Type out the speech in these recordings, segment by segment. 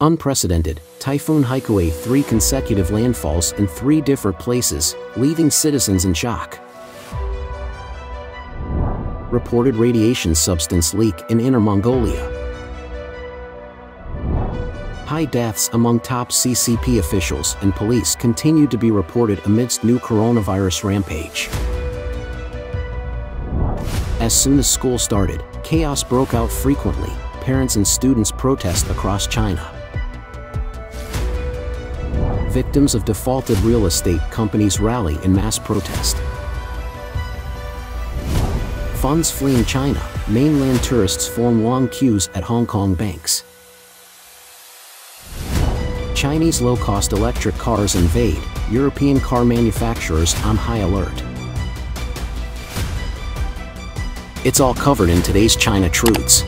Unprecedented, Typhoon Haikui three consecutive landfalls in three different places, leaving citizens in shock. Reported radiation substance leak in Inner Mongolia. High deaths among top CCP officials and police continued to be reported amidst new coronavirus rampage. As soon as school started, chaos broke out frequently, parents and students protest across China victims of defaulted real estate companies rally in mass protest. Funds fleeing China, mainland tourists form long queues at Hong Kong banks. Chinese low-cost electric cars invade, European car manufacturers on high alert. It's all covered in today's China Truths.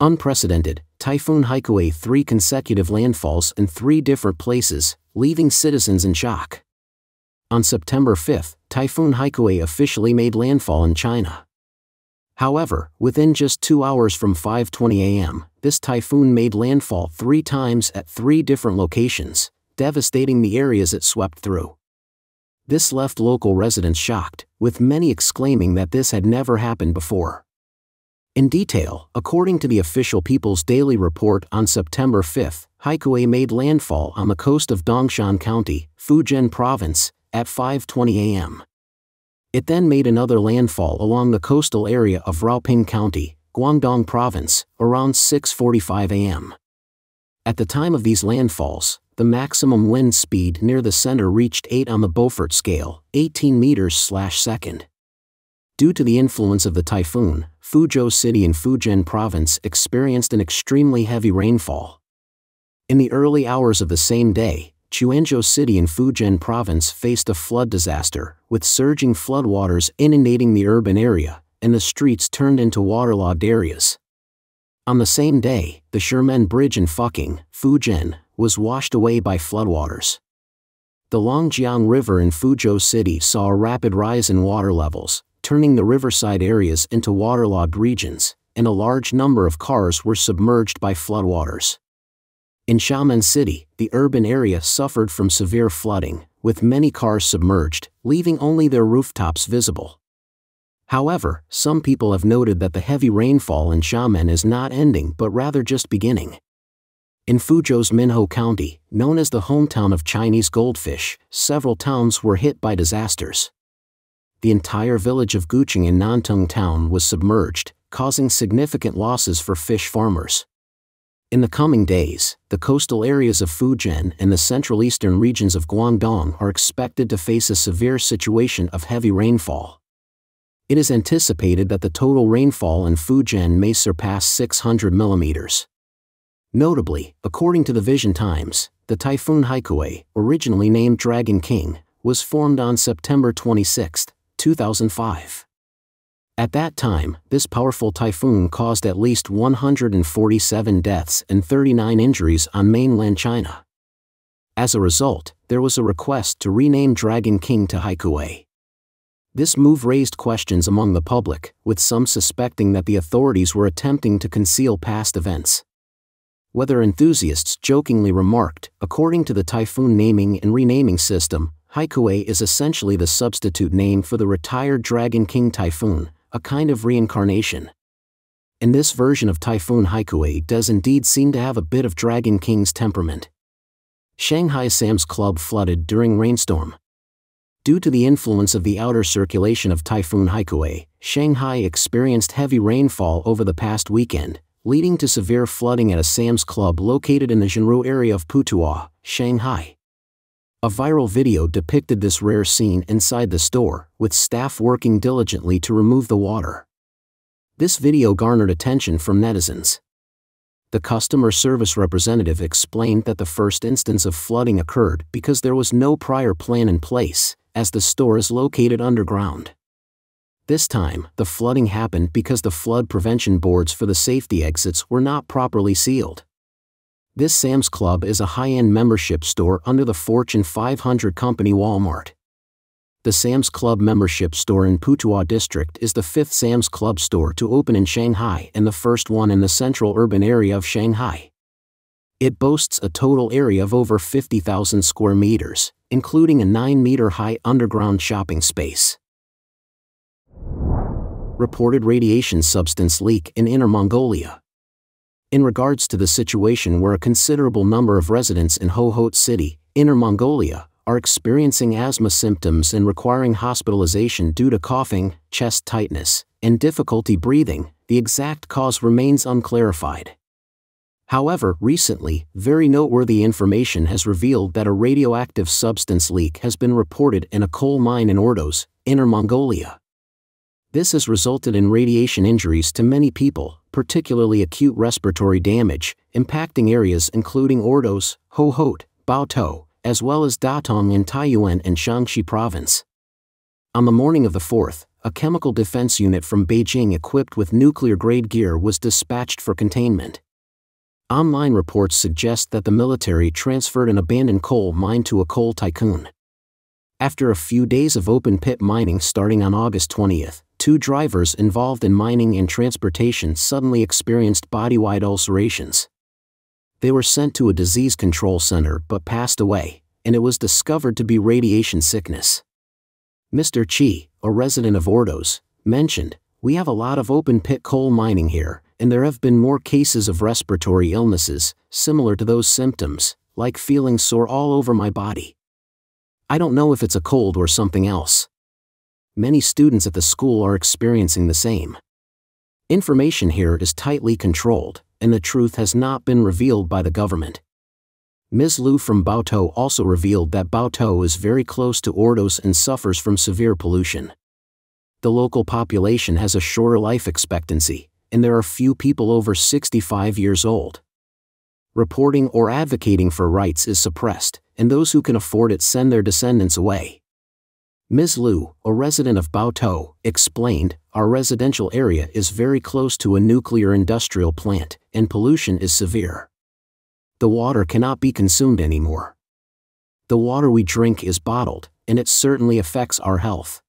Unprecedented, Typhoon Haikui three consecutive landfalls in three different places, leaving citizens in shock. On September 5, Typhoon Haikui officially made landfall in China. However, within just two hours from 5.20 am, this typhoon made landfall three times at three different locations, devastating the areas it swept through. This left local residents shocked, with many exclaiming that this had never happened before. In detail, according to the official People's Daily Report on September 5, Haikui made landfall on the coast of Dongshan County, Fujian Province, at 5.20 am. It then made another landfall along the coastal area of Raoping County, Guangdong Province, around 6.45 am. At the time of these landfalls, the maximum wind speed near the center reached 8 on the Beaufort scale, 18 meters slash second. Due to the influence of the typhoon, Fuzhou City in Fujian Province experienced an extremely heavy rainfall. In the early hours of the same day, Quanzhou City in Fujian Province faced a flood disaster, with surging floodwaters inundating the urban area, and the streets turned into waterlogged areas. On the same day, the Shimen Bridge in Fuqing, Fujian, was washed away by floodwaters. The Longjiang River in Fuzhou City saw a rapid rise in water levels, turning the riverside areas into waterlogged regions, and a large number of cars were submerged by floodwaters. In Xiamen City, the urban area suffered from severe flooding, with many cars submerged, leaving only their rooftops visible. However, some people have noted that the heavy rainfall in Xiamen is not ending but rather just beginning. In Fuzhou's Minhou County, known as the hometown of Chinese goldfish, several towns were hit by disasters the entire village of Guqing in Nantung town was submerged, causing significant losses for fish farmers. In the coming days, the coastal areas of Fujian and the central eastern regions of Guangdong are expected to face a severe situation of heavy rainfall. It is anticipated that the total rainfall in Fujian may surpass 600 millimeters. Notably, according to the Vision Times, the typhoon Haikui, originally named Dragon King, was formed on September 26, 2005. At that time, this powerful typhoon caused at least 147 deaths and 39 injuries on mainland China. As a result, there was a request to rename Dragon King to Haikui. This move raised questions among the public, with some suspecting that the authorities were attempting to conceal past events. Weather enthusiasts jokingly remarked, according to the typhoon naming and renaming system, Haikui is essentially the substitute name for the retired Dragon King Typhoon, a kind of reincarnation. And this version of Typhoon Haikui does indeed seem to have a bit of Dragon King's temperament. Shanghai Sam's Club flooded during rainstorm. Due to the influence of the outer circulation of Typhoon Haikui, Shanghai experienced heavy rainfall over the past weekend, leading to severe flooding at a Sam's Club located in the Zhenru area of Putuo, Shanghai. A viral video depicted this rare scene inside the store, with staff working diligently to remove the water. This video garnered attention from netizens. The customer service representative explained that the first instance of flooding occurred because there was no prior plan in place, as the store is located underground. This time, the flooding happened because the flood prevention boards for the safety exits were not properly sealed. This Sam's Club is a high-end membership store under the Fortune 500 company Walmart. The Sam's Club membership store in Putuo District is the fifth Sam's Club store to open in Shanghai and the first one in the central urban area of Shanghai. It boasts a total area of over 50,000 square meters, including a 9 meter high underground shopping space. Reported radiation substance leak in Inner Mongolia. In regards to the situation where a considerable number of residents in Hohhot City, Inner Mongolia, are experiencing asthma symptoms and requiring hospitalization due to coughing, chest tightness, and difficulty breathing, the exact cause remains unclarified. However, recently, very noteworthy information has revealed that a radioactive substance leak has been reported in a coal mine in Ordos, Inner Mongolia. This has resulted in radiation injuries to many people, particularly acute respiratory damage, impacting areas including Ordos, Hohhot, Baotou, as well as Datong in Taiyuan and Shaanxi province. On the morning of the 4th, a chemical defense unit from Beijing equipped with nuclear-grade gear was dispatched for containment. Online reports suggest that the military transferred an abandoned coal mine to a coal tycoon. After a few days of open-pit mining starting on August 20th, two drivers involved in mining and transportation suddenly experienced body-wide ulcerations. They were sent to a disease control center but passed away, and it was discovered to be radiation sickness. Mr. Chi, a resident of Ordos, mentioned, We have a lot of open pit coal mining here, and there have been more cases of respiratory illnesses, similar to those symptoms, like feeling sore all over my body. I don't know if it's a cold or something else. Many students at the school are experiencing the same. Information here is tightly controlled, and the truth has not been revealed by the government. Ms. Liu from Baotou also revealed that Baotou is very close to Ordos and suffers from severe pollution. The local population has a shorter life expectancy, and there are few people over 65 years old. Reporting or advocating for rights is suppressed, and those who can afford it send their descendants away. Ms. Liu, a resident of Baotou, explained, Our residential area is very close to a nuclear industrial plant, and pollution is severe the water cannot be consumed anymore. The water we drink is bottled, and it certainly affects our health.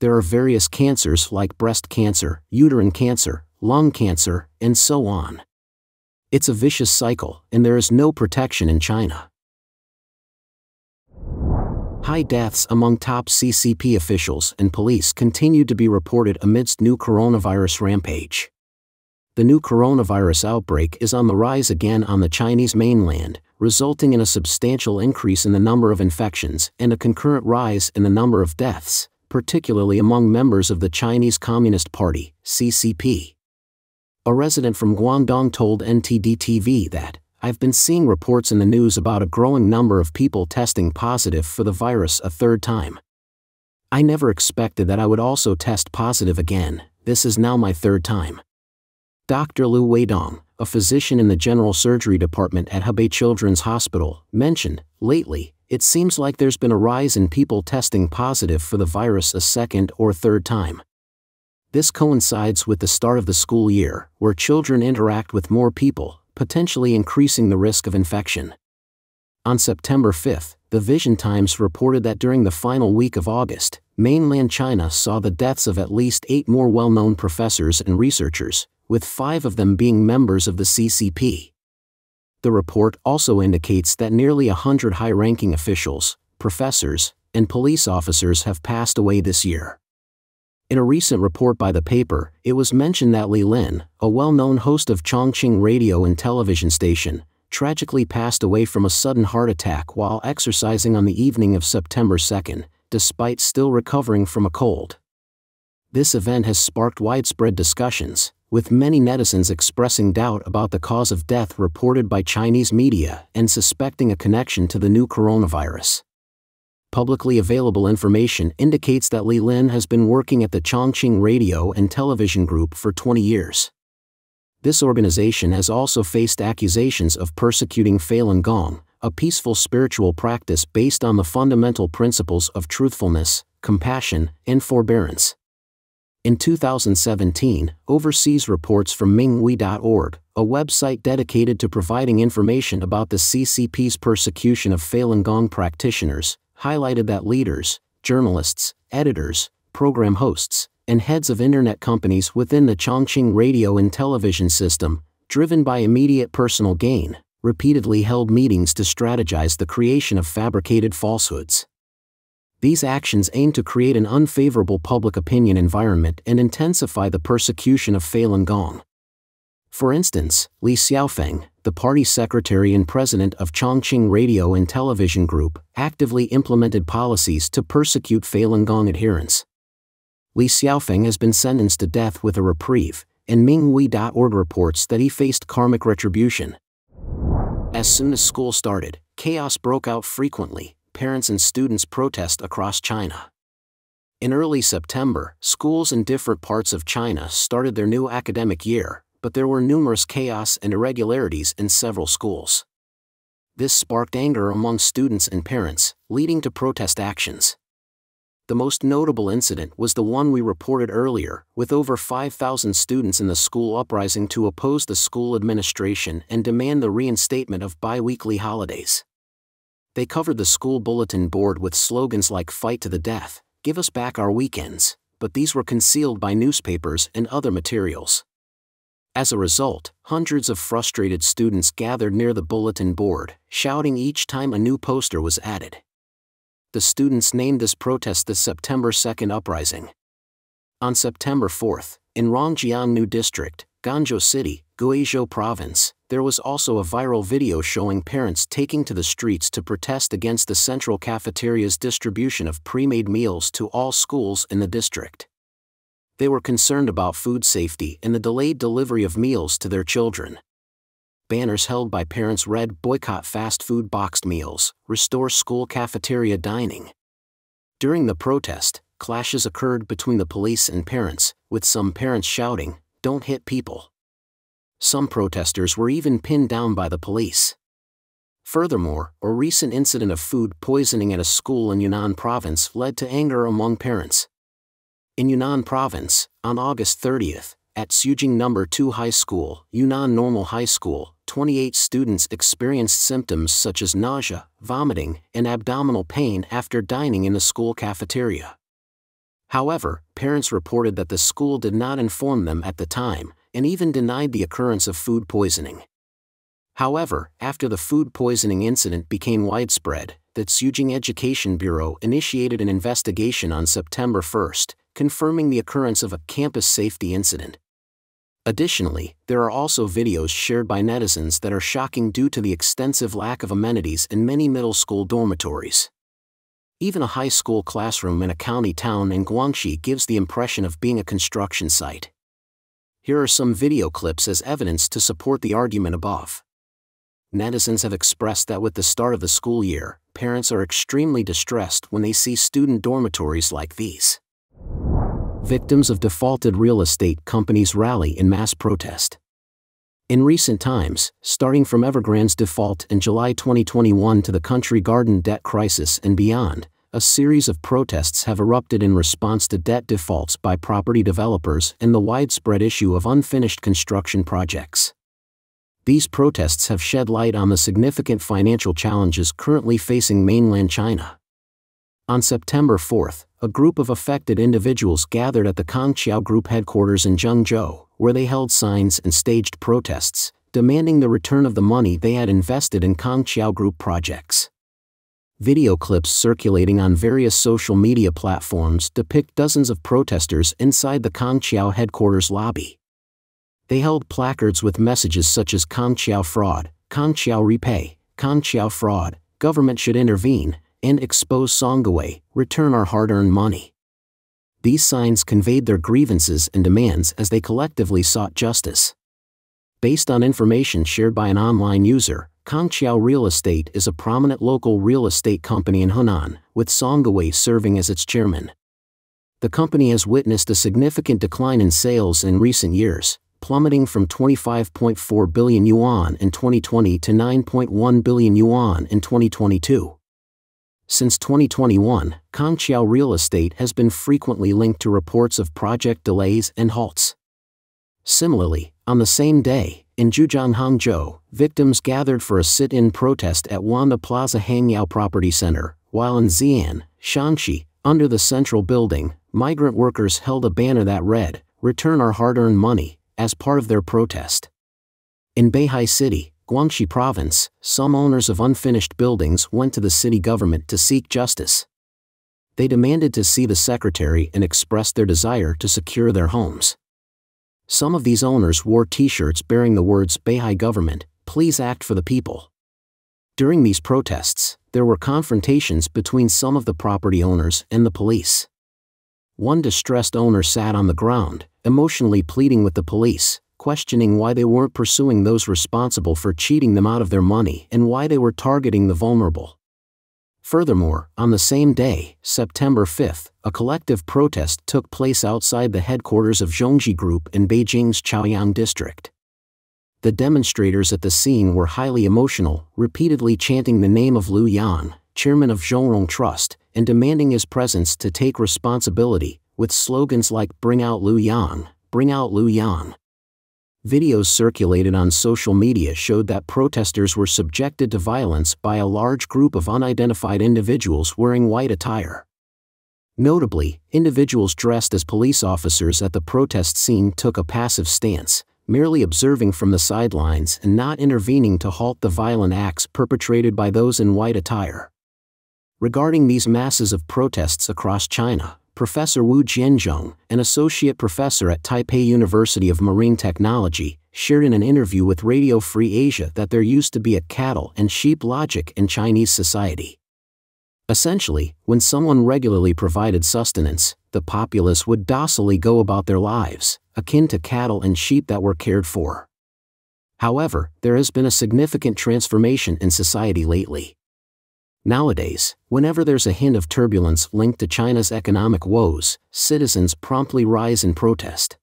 There are various cancers like breast cancer, uterine cancer, lung cancer, and so on. It's a vicious cycle, and there is no protection in China. High deaths among top CCP officials and police continue to be reported amidst new coronavirus rampage the new coronavirus outbreak is on the rise again on the Chinese mainland, resulting in a substantial increase in the number of infections and a concurrent rise in the number of deaths, particularly among members of the Chinese Communist Party, CCP. A resident from Guangdong told NTD-TV that, I've been seeing reports in the news about a growing number of people testing positive for the virus a third time. I never expected that I would also test positive again, this is now my third time. Dr. Liu Weidong, a physician in the general surgery department at Hebei Children's Hospital, mentioned, lately, it seems like there's been a rise in people testing positive for the virus a second or third time. This coincides with the start of the school year, where children interact with more people, potentially increasing the risk of infection. On September 5, the Vision Times reported that during the final week of August, mainland China saw the deaths of at least eight more well known professors and researchers, with five of them being members of the CCP. The report also indicates that nearly a hundred high ranking officials, professors, and police officers have passed away this year. In a recent report by the paper, it was mentioned that Li Lin, a well known host of Chongqing radio and television station, tragically passed away from a sudden heart attack while exercising on the evening of September 2, despite still recovering from a cold. This event has sparked widespread discussions, with many netizens expressing doubt about the cause of death reported by Chinese media and suspecting a connection to the new coronavirus. Publicly available information indicates that Li Lin has been working at the Chongqing Radio and Television Group for 20 years. This organization has also faced accusations of persecuting Falun Gong, a peaceful spiritual practice based on the fundamental principles of truthfulness, compassion, and forbearance. In 2017, overseas reports from Minghui.org, a website dedicated to providing information about the CCP's persecution of Falun Gong practitioners, highlighted that leaders, journalists, editors, program hosts, and heads of internet companies within the Chongqing radio and television system, driven by immediate personal gain, repeatedly held meetings to strategize the creation of fabricated falsehoods. These actions aim to create an unfavorable public opinion environment and intensify the persecution of Falun Gong. For instance, Li Xiaofeng, the party secretary and president of Chongqing Radio and Television Group, actively implemented policies to persecute Falun Gong adherents. Li Xiaofeng has been sentenced to death with a reprieve, and Minghui.org reports that he faced karmic retribution. As soon as school started, chaos broke out frequently, parents and students protest across China. In early September, schools in different parts of China started their new academic year, but there were numerous chaos and irregularities in several schools. This sparked anger among students and parents, leading to protest actions. The most notable incident was the one we reported earlier, with over 5,000 students in the school uprising to oppose the school administration and demand the reinstatement of bi-weekly holidays. They covered the school bulletin board with slogans like Fight to the Death, Give us back our weekends, but these were concealed by newspapers and other materials. As a result, hundreds of frustrated students gathered near the bulletin board, shouting each time a new poster was added. The students named this protest the September 2nd Uprising. On September 4th, in Rongjiangnu District, Ganzhou City, Guizhou Province, there was also a viral video showing parents taking to the streets to protest against the central cafeteria's distribution of pre-made meals to all schools in the district they were concerned about food safety and the delayed delivery of meals to their children. Banners held by parents read Boycott fast food boxed meals, restore school cafeteria dining. During the protest, clashes occurred between the police and parents, with some parents shouting, Don't hit people. Some protesters were even pinned down by the police. Furthermore, a recent incident of food poisoning at a school in Yunnan province led to anger among parents, in Yunnan Province, on August 30th, at Sujing No. 2 High School, Yunnan Normal High School, 28 students experienced symptoms such as nausea, vomiting, and abdominal pain after dining in the school cafeteria. However, parents reported that the school did not inform them at the time, and even denied the occurrence of food poisoning. However, after the food poisoning incident became widespread, the Sujing Education Bureau initiated an investigation on September 1, confirming the occurrence of a campus safety incident. Additionally, there are also videos shared by netizens that are shocking due to the extensive lack of amenities in many middle school dormitories. Even a high school classroom in a county town in Guangxi gives the impression of being a construction site. Here are some video clips as evidence to support the argument above. Netizens have expressed that with the start of the school year, parents are extremely distressed when they see student dormitories like these victims of defaulted real estate companies rally in mass protest. In recent times, starting from Evergrande's default in July 2021 to the Country Garden debt crisis and beyond, a series of protests have erupted in response to debt defaults by property developers and the widespread issue of unfinished construction projects. These protests have shed light on the significant financial challenges currently facing mainland China. On September 4, a group of affected individuals gathered at the Kongqiao Group headquarters in Zhengzhou, where they held signs and staged protests, demanding the return of the money they had invested in Kongqiao Group projects. Video clips circulating on various social media platforms depict dozens of protesters inside the Kongqiao headquarters lobby. They held placards with messages such as Kongqiao fraud, Kongqiao repay, Kongqiao fraud, government should intervene, and expose Songawei, return our hard-earned money. These signs conveyed their grievances and demands as they collectively sought justice. Based on information shared by an online user, Kongqiao Real Estate is a prominent local real estate company in Hunan, with Songawei serving as its chairman. The company has witnessed a significant decline in sales in recent years, plummeting from 25.4 billion yuan in 2020 to 9.1 billion yuan in 2022. Since 2021, Kongqiao Real Estate has been frequently linked to reports of project delays and halts. Similarly, on the same day, in Zhujiang, Hangzhou, victims gathered for a sit-in protest at Wanda Plaza Hangyao Property Center, while in Xi'an, Shanxi, under the central building, migrant workers held a banner that read, Return our hard-earned money, as part of their protest. In Beihai City, Guangxi Province, some owners of unfinished buildings went to the city government to seek justice. They demanded to see the secretary and expressed their desire to secure their homes. Some of these owners wore t shirts bearing the words Beihai government, please act for the people. During these protests, there were confrontations between some of the property owners and the police. One distressed owner sat on the ground, emotionally pleading with the police, questioning why they weren't pursuing those responsible for cheating them out of their money and why they were targeting the vulnerable. Furthermore, on the same day, September 5, a collective protest took place outside the headquarters of Zhongzhi Group in Beijing's Chaoyang district. The demonstrators at the scene were highly emotional, repeatedly chanting the name of Liu Yan, chairman of Zhongrong Trust, and demanding his presence to take responsibility, with slogans like Bring out Liu Yan, Bring out Liu Yan. Videos circulated on social media showed that protesters were subjected to violence by a large group of unidentified individuals wearing white attire. Notably, individuals dressed as police officers at the protest scene took a passive stance, merely observing from the sidelines and not intervening to halt the violent acts perpetrated by those in white attire. Regarding these masses of protests across China, Professor Wu Jianzhong, an associate professor at Taipei University of Marine Technology, shared in an interview with Radio Free Asia that there used to be a cattle and sheep logic in Chinese society. Essentially, when someone regularly provided sustenance, the populace would docilely go about their lives, akin to cattle and sheep that were cared for. However, there has been a significant transformation in society lately. Nowadays, whenever there's a hint of turbulence linked to China's economic woes, citizens promptly rise in protest.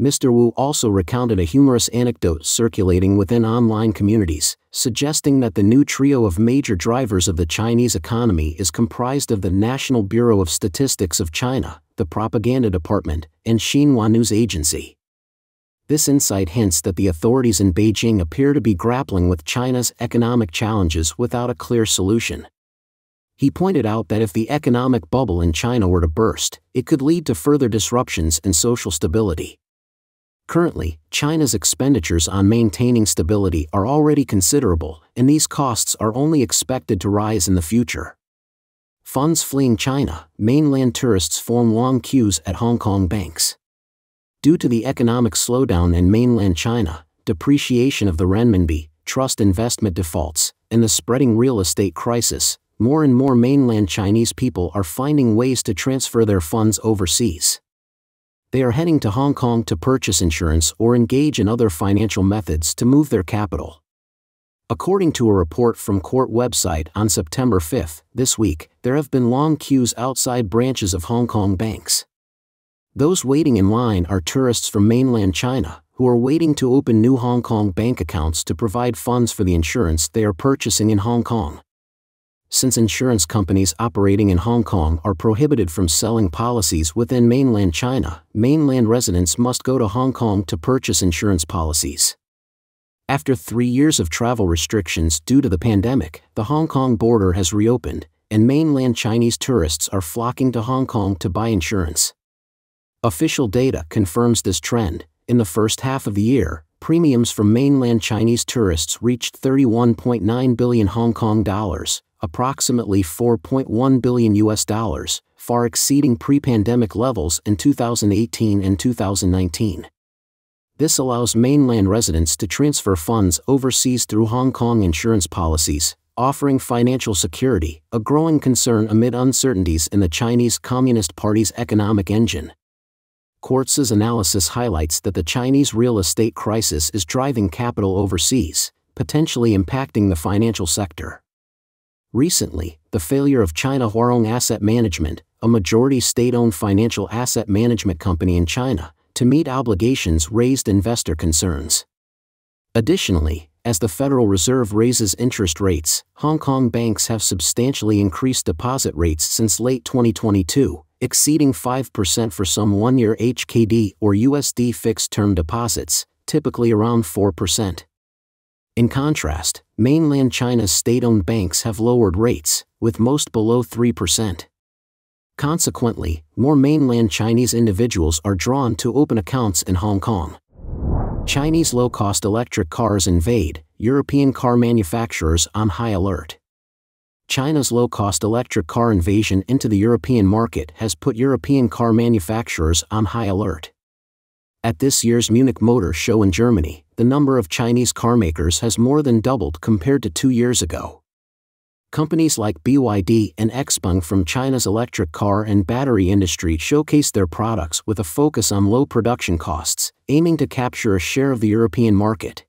Mr. Wu also recounted a humorous anecdote circulating within online communities, suggesting that the new trio of major drivers of the Chinese economy is comprised of the National Bureau of Statistics of China, the Propaganda Department, and Xinhua News Agency. This insight hints that the authorities in Beijing appear to be grappling with China's economic challenges without a clear solution. He pointed out that if the economic bubble in China were to burst, it could lead to further disruptions in social stability. Currently, China's expenditures on maintaining stability are already considerable, and these costs are only expected to rise in the future. Funds fleeing China, mainland tourists form long queues at Hong Kong banks. Due to the economic slowdown in mainland China, depreciation of the renminbi, trust investment defaults, and the spreading real estate crisis, more and more mainland Chinese people are finding ways to transfer their funds overseas. They are heading to Hong Kong to purchase insurance or engage in other financial methods to move their capital. According to a report from Quartz website on September 5, this week, there have been long queues outside branches of Hong Kong banks. Those waiting in line are tourists from mainland China, who are waiting to open new Hong Kong bank accounts to provide funds for the insurance they are purchasing in Hong Kong. Since insurance companies operating in Hong Kong are prohibited from selling policies within mainland China, mainland residents must go to Hong Kong to purchase insurance policies. After three years of travel restrictions due to the pandemic, the Hong Kong border has reopened, and mainland Chinese tourists are flocking to Hong Kong to buy insurance. Official data confirms this trend. In the first half of the year, premiums from mainland Chinese tourists reached 31.9 billion Hong Kong dollars, approximately 4.1 billion US dollars, far exceeding pre-pandemic levels in 2018 and 2019. This allows mainland residents to transfer funds overseas through Hong Kong insurance policies, offering financial security, a growing concern amid uncertainties in the Chinese Communist Party's economic engine. Quartz's analysis highlights that the Chinese real estate crisis is driving capital overseas, potentially impacting the financial sector. Recently, the failure of China Huarong Asset Management, a majority state-owned financial asset management company in China, to meet obligations raised investor concerns. Additionally, as the Federal Reserve raises interest rates, Hong Kong banks have substantially increased deposit rates since late 2022, exceeding 5% for some one year HKD or USD fixed term deposits, typically around 4%. In contrast, mainland China's state owned banks have lowered rates, with most below 3%. Consequently, more mainland Chinese individuals are drawn to open accounts in Hong Kong. Chinese low-cost electric cars invade, European car manufacturers on high alert. China's low-cost electric car invasion into the European market has put European car manufacturers on high alert. At this year's Munich Motor Show in Germany, the number of Chinese carmakers has more than doubled compared to two years ago. Companies like BYD and Xpeng from China's electric car and battery industry showcase their products with a focus on low production costs, aiming to capture a share of the European market.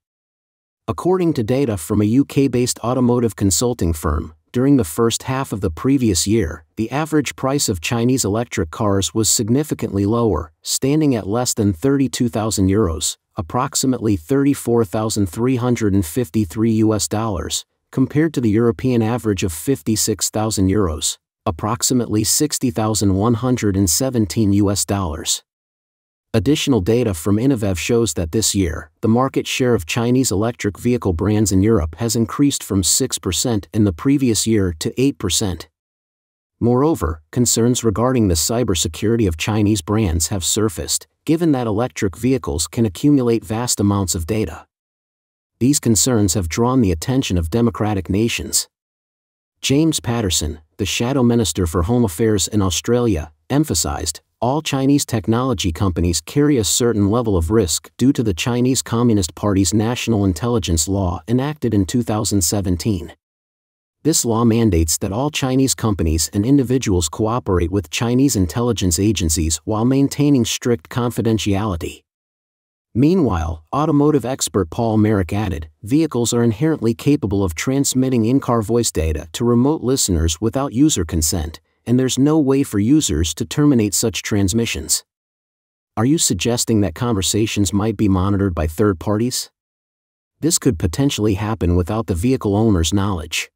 According to data from a UK based automotive consulting firm, during the first half of the previous year, the average price of Chinese electric cars was significantly lower, standing at less than 32,000 euros, approximately 34,353 US dollars, compared to the European average of 56,000 euros, approximately 60,117 US dollars. Additional data from Inovev shows that this year, the market share of Chinese electric vehicle brands in Europe has increased from 6% in the previous year to 8%. Moreover, concerns regarding the cybersecurity of Chinese brands have surfaced, given that electric vehicles can accumulate vast amounts of data. These concerns have drawn the attention of democratic nations. James Patterson, the Shadow Minister for Home Affairs in Australia, emphasized all Chinese technology companies carry a certain level of risk due to the Chinese Communist Party's National Intelligence Law enacted in 2017. This law mandates that all Chinese companies and individuals cooperate with Chinese intelligence agencies while maintaining strict confidentiality. Meanwhile, automotive expert Paul Merrick added, vehicles are inherently capable of transmitting in-car voice data to remote listeners without user consent, and there's no way for users to terminate such transmissions. Are you suggesting that conversations might be monitored by third parties? This could potentially happen without the vehicle owner's knowledge.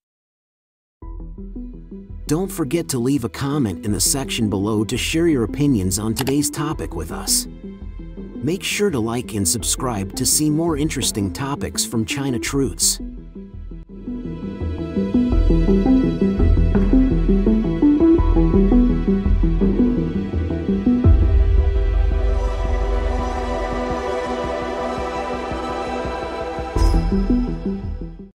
Don't forget to leave a comment in the section below to share your opinions on today's topic with us. Make sure to like and subscribe to see more interesting topics from China Truths.